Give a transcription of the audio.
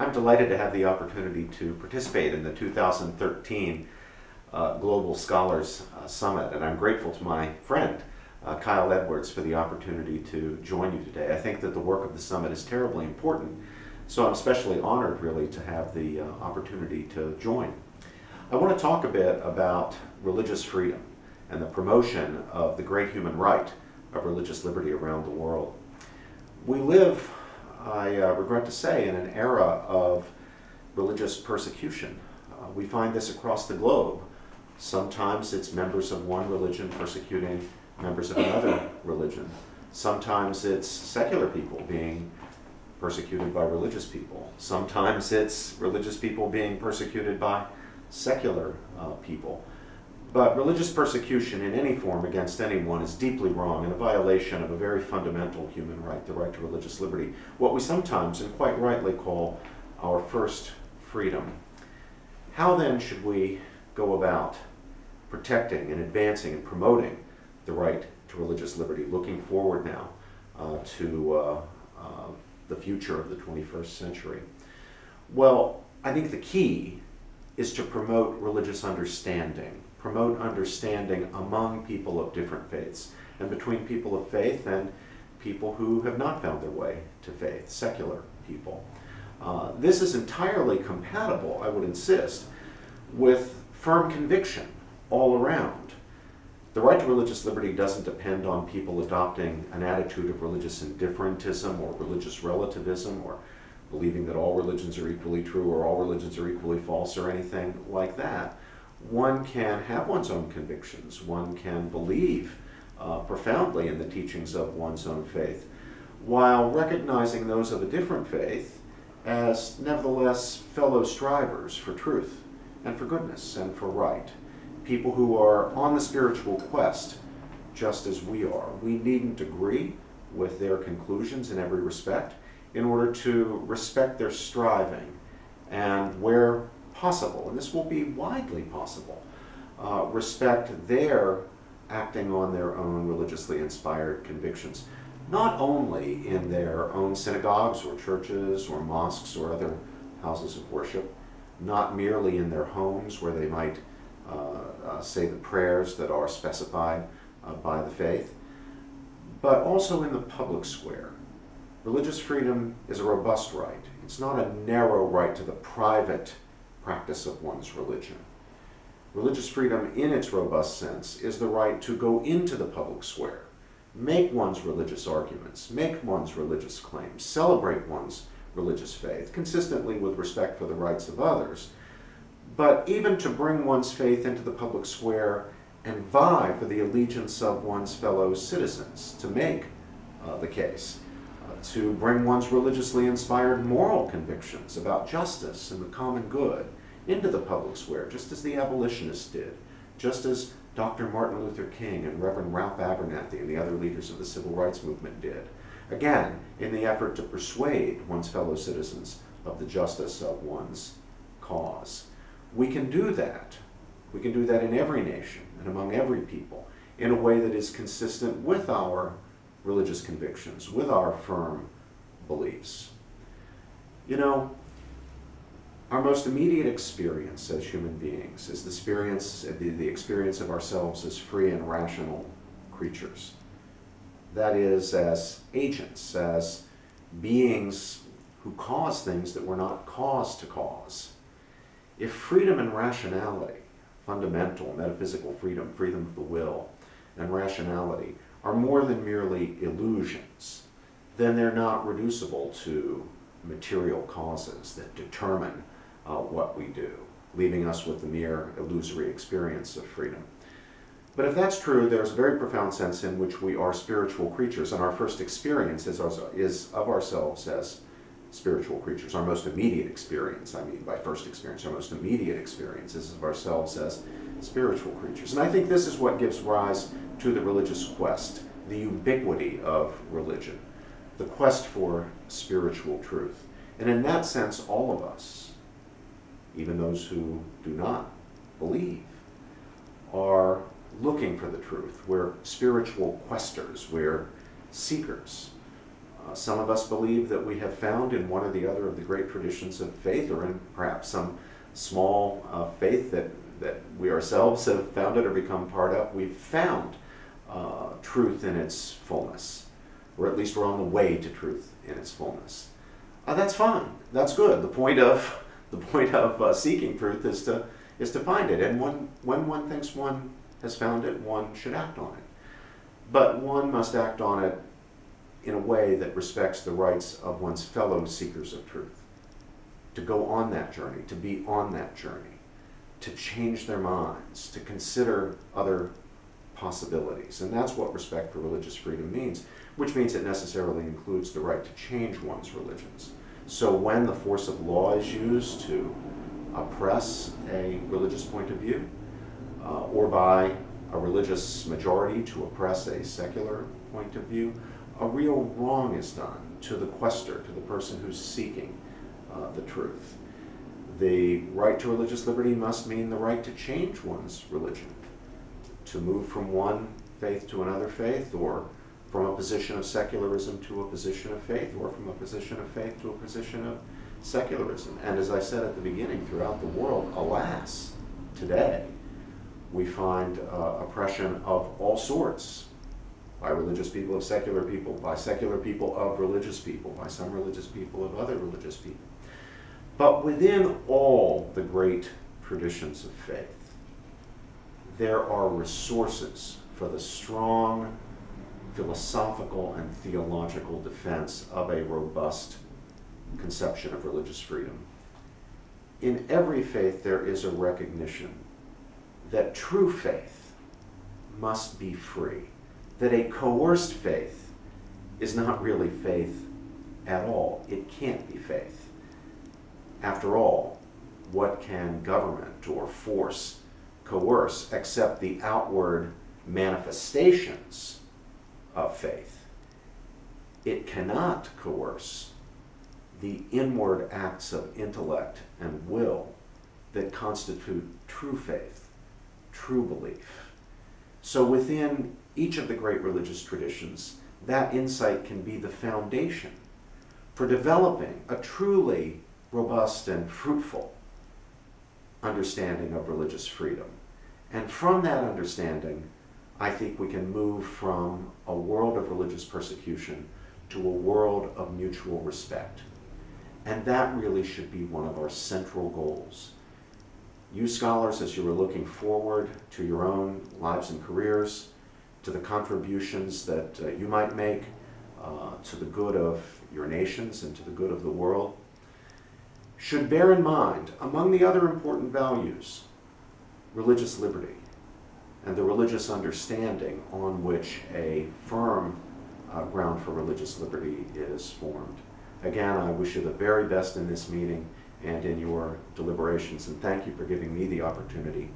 I'm delighted to have the opportunity to participate in the 2013 uh, Global Scholars uh, Summit, and I'm grateful to my friend uh, Kyle Edwards for the opportunity to join you today. I think that the work of the summit is terribly important, so I'm especially honored really to have the uh, opportunity to join. I want to talk a bit about religious freedom and the promotion of the great human right of religious liberty around the world. We live I uh, regret to say, in an era of religious persecution. Uh, we find this across the globe. Sometimes it's members of one religion persecuting members of another religion. Sometimes it's secular people being persecuted by religious people. Sometimes it's religious people being persecuted by secular uh, people. But religious persecution in any form against anyone is deeply wrong and a violation of a very fundamental human right, the right to religious liberty, what we sometimes and quite rightly call our first freedom. How then should we go about protecting and advancing and promoting the right to religious liberty, looking forward now uh, to uh, uh, the future of the 21st century? Well, I think the key is to promote religious understanding promote understanding among people of different faiths and between people of faith and people who have not found their way to faith, secular people. Uh, this is entirely compatible, I would insist, with firm conviction all around. The right to religious liberty doesn't depend on people adopting an attitude of religious indifferentism or religious relativism or believing that all religions are equally true or all religions are equally false or anything like that one can have one's own convictions, one can believe uh, profoundly in the teachings of one's own faith, while recognizing those of a different faith as nevertheless fellow strivers for truth and for goodness and for right. People who are on the spiritual quest just as we are. We needn't agree with their conclusions in every respect in order to respect their striving and where possible, and this will be widely possible, uh, respect their acting on their own religiously inspired convictions, not only in their own synagogues or churches or mosques or other houses of worship, not merely in their homes where they might uh, uh, say the prayers that are specified uh, by the faith, but also in the public square. Religious freedom is a robust right. It's not a narrow right to the private practice of one's religion. Religious freedom, in its robust sense, is the right to go into the public square, make one's religious arguments, make one's religious claims, celebrate one's religious faith, consistently with respect for the rights of others, but even to bring one's faith into the public square and vie for the allegiance of one's fellow citizens, to make uh, the case to bring one's religiously inspired moral convictions about justice and the common good into the public square, just as the abolitionists did, just as Dr. Martin Luther King and Reverend Ralph Abernathy and the other leaders of the civil rights movement did. Again, in the effort to persuade one's fellow citizens of the justice of one's cause. We can do that. We can do that in every nation and among every people in a way that is consistent with our religious convictions, with our firm beliefs. You know, our most immediate experience as human beings is the experience, the, the experience of ourselves as free and rational creatures. That is, as agents, as beings who cause things that were not caused to cause. If freedom and rationality, fundamental metaphysical freedom, freedom of the will, and rationality are more than merely illusions, then they're not reducible to material causes that determine uh, what we do, leaving us with the mere illusory experience of freedom. But if that's true, there's a very profound sense in which we are spiritual creatures, and our first experience is, is of ourselves as spiritual creatures. Our most immediate experience, I mean by first experience, our most immediate experience is of ourselves as spiritual creatures. And I think this is what gives rise to the religious quest, the ubiquity of religion, the quest for spiritual truth. And in that sense, all of us, even those who do not believe, are looking for the truth. We're spiritual questers, we're seekers. Uh, some of us believe that we have found in one or the other of the great traditions of faith, or in perhaps some small uh, faith that, that we ourselves have founded or become part of, we've found uh, truth in its fullness, or at least we're on the way to truth in its fullness. Uh, that's fine. That's good. The point of the point of uh, seeking truth is to is to find it, and when when one thinks one has found it, one should act on it. But one must act on it in a way that respects the rights of one's fellow seekers of truth. To go on that journey, to be on that journey, to change their minds, to consider other possibilities. And that's what respect for religious freedom means, which means it necessarily includes the right to change one's religions. So when the force of law is used to oppress a religious point of view, uh, or by a religious majority to oppress a secular point of view, a real wrong is done to the quester, to the person who's seeking uh, the truth. The right to religious liberty must mean the right to change one's religion, to move from one faith to another faith, or from a position of secularism to a position of faith, or from a position of faith to a position of secularism. And as I said at the beginning, throughout the world, alas, today, we find uh, oppression of all sorts by religious people of secular people, by secular people of religious people, by some religious people of other religious people. But within all the great traditions of faith, there are resources for the strong philosophical and theological defense of a robust conception of religious freedom. In every faith, there is a recognition that true faith must be free, that a coerced faith is not really faith at all. It can't be faith. After all, what can government or force coerce except the outward manifestations of faith? It cannot coerce the inward acts of intellect and will that constitute true faith true belief. So within each of the great religious traditions, that insight can be the foundation for developing a truly robust and fruitful understanding of religious freedom. And from that understanding, I think we can move from a world of religious persecution to a world of mutual respect. And that really should be one of our central goals you scholars, as you are looking forward to your own lives and careers, to the contributions that uh, you might make uh, to the good of your nations and to the good of the world, should bear in mind, among the other important values, religious liberty and the religious understanding on which a firm uh, ground for religious liberty is formed. Again, I wish you the very best in this meeting and in your deliberations. And thank you for giving me the opportunity